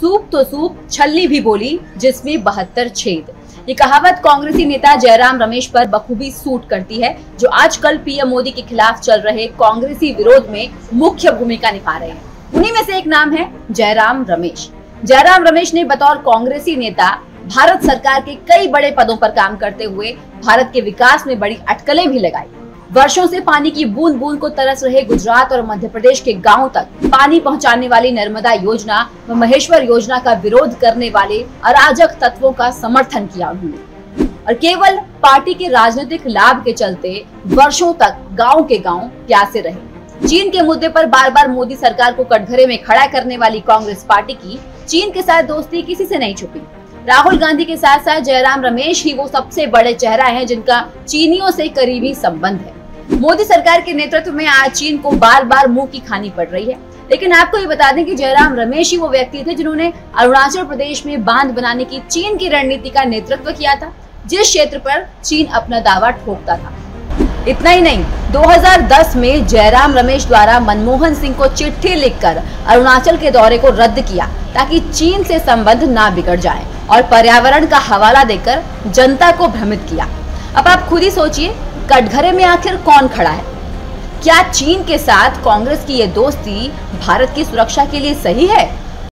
Soup तो soup, छलनी भी बोली, जिसमें बहत्तर छेद। ये कहावत कांग्रेसी नेता जयराम रमेश पर बखूबी सूट करती है, जो आजकल पीएम मोदी के खिलाफ चल रहे कांग्रेसी विरोध में मुख्य भूमिका निभा रहे हैं। उन्हीं में से एक नाम है जयराम रमेश। जयराम रमेश ने बतौर कांग्रेसी नेता भारत सरकार के कई बड़े पदों पर काम करते हुए भारत के विकास में बड़ी अटकलें भी लगाई। वर्षों से पानी की बूंद बूंद को तरस रहे गुजरात और मध्य प्रदेश के गाँवों तक पानी पहुँचाने वाली नर्मदा योजना व महेश्वर योजना का विरोध करने वाले अराजक तत्वों का समर्थन किया उन्होंने। और केवल पार्टी के राजनीतिक लाभ के चलते वर्षों तक गाँव के गाँव प्यासे रहे। चीन के मुद्दे पर बार बार मोदी सरकार को कटघरे में खड़ा करने वाली कांग्रेस पार्टी की चीन के साथ दोस्ती किसी से नहीं छुपी। राहुल गांधी के साथ साथ जयराम रमेश ही वो सबसे बड़े चेहरा हैं जिनका चीनियों से करीबी संबंध है। मोदी सरकार के नेतृत्व में आज चीन को बार बार मुँह की खानी पड़ रही है। लेकिन आपको ये बता दें कि जयराम रमेश ही वो व्यक्ति थे जिन्होंने अरुणाचल प्रदेश में बाँध बनाने की चीन की रणनीति का नेतृत्व किया था, जिस क्षेत्र पर चीन अपना दावा ठोकता था। इतना ही नहीं 2010 में जयराम रमेश द्वारा मनमोहन सिंह को चिट्ठी लिखकर अरुणाचल के दौरे को रद्द किया, ताकि चीन से संबंध ना बिगड़ जाए और पर्यावरण का हवाला देकर जनता को भ्रमित किया। अब आप खुद ही सोचिए कटघरे में आखिर कौन खड़ा है? क्या चीन के साथ कांग्रेस की ये दोस्ती भारत की सुरक्षा के लिए सही है?